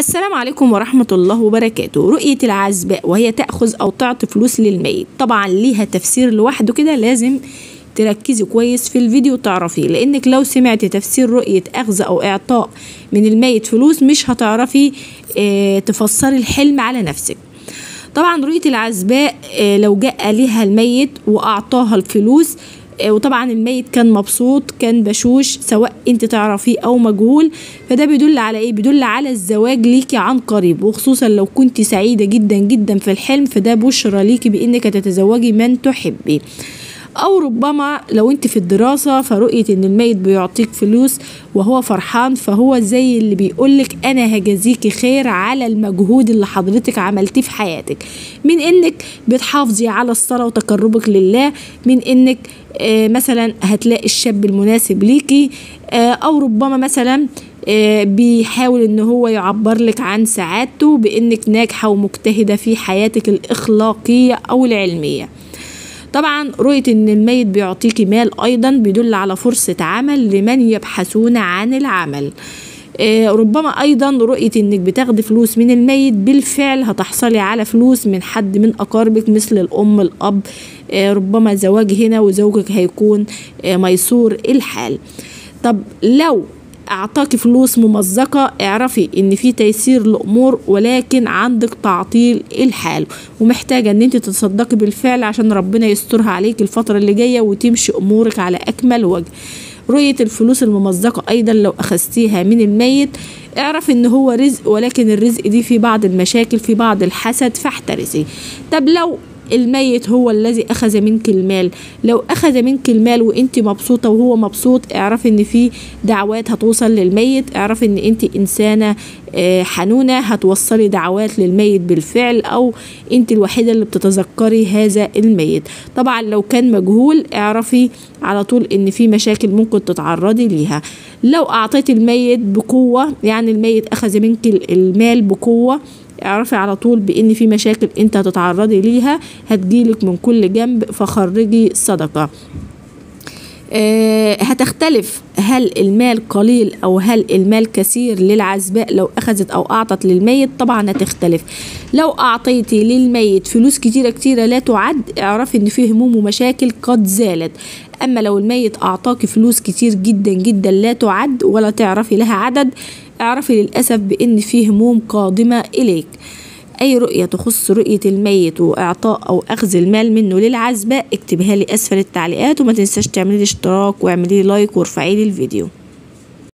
السلام عليكم ورحمة الله وبركاته. رؤية العزباء وهي تأخذ أو تعطي فلوس للميت. طبعا ليها تفسير لوحده كده لازم تركزي كويس في الفيديو وتعرفيه لأنك لو سمعتي تفسير رؤية أخذ أو إعطاء من الميت فلوس مش هتعرفي آه تفسري الحلم على نفسك. طبعا رؤية العزباء آه لو جاء لها الميت وأعطاها الفلوس وطبعا الميت كان مبسوط كان بشوش سواء أنت تعرفيه أو مجهول. فده بيدل على إيه؟ بيدل على الزواج ليكي عن قريب. وخصوصا لو كنت سعيدة جدا جدا في الحلم فده بشرى ليكي بإنك هتتزوجي من تحبي. أو ربما لو أنت في الدراسة فرؤية إن الميت بيعطيك فلوس وهو فرحان فهو زي اللي بيقولك أنا هجازيكي خير على المجهود اللي حضرتك عملتيه في حياتك. من إنك بتحافظي على الصلاة وتقربك لله من إنك آه مثلا هتلاقي الشاب المناسب ليكي آه أو ربما مثلا آه بيحاول إن هو يعبر لك عن سعادته بإنك ناجحة ومجتهدة في حياتك الإخلاقية أو العلمية. طبعا رؤية إن الميت بيعطيكي مال أيضا بيدل على فرصة عمل لمن يبحثون عن العمل. آه ربما أيضا رؤية إنك بتاخدي فلوس من الميت بالفعل هتحصلي على فلوس من حد من أقاربك مثل الأم الأب. آه ربما زواج هنا وزوجك هيكون آه ميسور الحال. طب لو اعطاكي فلوس ممزقة. اعرفي إن في تيسير الأمور ولكن عندك تعطيل الحال. ومحتاجة إن انت تتصدقي بالفعل عشان ربنا يسترها عليك الفترة اللي جاية وتمشي أمورك على أكمل وجه. رؤية الفلوس الممزقة أيضا لو أخذتيها من الميت. اعرف إن هو رزق ولكن الرزق دي في بعض المشاكل في بعض الحسد فاحترسي طب لو الميت هو الذي أخذ منك المال. لو أخذ منك المال وأنت مبسوطة وهو مبسوط اعرف إن في دعوات هتوصل للميت. اعرف إن أنت إنسانة حنونة هتوصلي دعوات للميت بالفعل أو أنت الوحيدة اللي بتتذكري هذا الميت. طبعا لو كان مجهول اعرفي على طول إن في مشاكل ممكن تتعرضي ليها. لو أعطيت الميت بقوة يعني الميت أخذ منك المال بقوة اعرفي على طول بإن في مشاكل أنت هتتعرضي ليها هتجيلك من كل جنب فخرجي صدقة. أه هتختلف هل المال قليل أو هل المال كثير للعزباء لو أخذت أو أعطت للميت؟ طبعا هتختلف. لو أعطيتي للميت فلوس كتيرة كتيرة لا تعد اعرفي إن فيه هموم ومشاكل قد زالت. أما لو الميت أعطاكي فلوس كتير جدا جدا لا تعد ولا تعرفي لها عدد اعرفي للأسف بأن في هموم قادمة إليك أي رؤية تخص رؤية الميت وإعطاء أو أخذ المال منه للعزباء؟ اكتبها لي أسفل التعليقات وما تنساش تعملي اشتراك واعملي لايك وارفعي لي الفيديو.